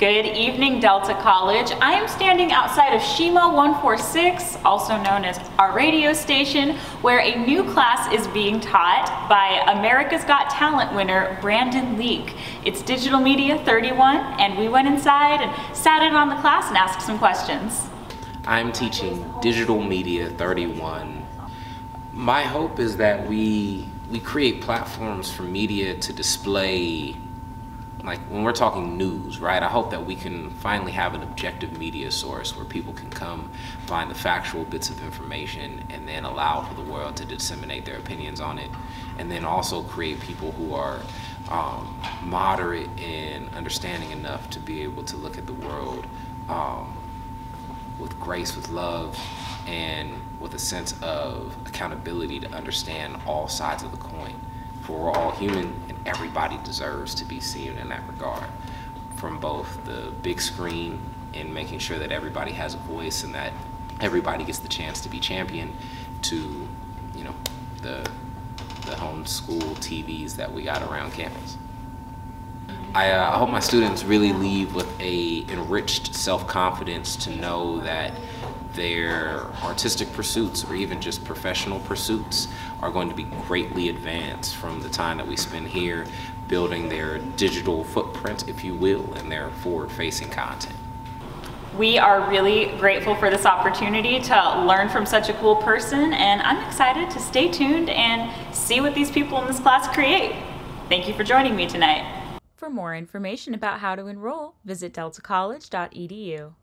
Good evening, Delta College. I am standing outside of Shima 146, also known as our radio station, where a new class is being taught by America's Got Talent winner Brandon Leake. It's Digital Media 31, and we went inside and sat in on the class and asked some questions. I'm teaching Digital Media 31. My hope is that we we create platforms for media to display like when we're talking news, right? I hope that we can finally have an objective media source where people can come find the factual bits of information and then allow for the world to disseminate their opinions on it. And then also create people who are um, moderate and understanding enough to be able to look at the world um, with grace, with love, and with a sense of accountability to understand all sides of the coin. We're all human and everybody deserves to be seen in that regard. From both the big screen and making sure that everybody has a voice and that everybody gets the chance to be champion to, you know, the, the homeschool TVs that we got around campus. I uh, hope my students really leave with a enriched self-confidence to know that their artistic pursuits or even just professional pursuits are going to be greatly advanced from the time that we spend here building their digital footprint, if you will, and their forward-facing content. We are really grateful for this opportunity to learn from such a cool person, and I'm excited to stay tuned and see what these people in this class create. Thank you for joining me tonight. For more information about how to enroll, visit deltacollege.edu.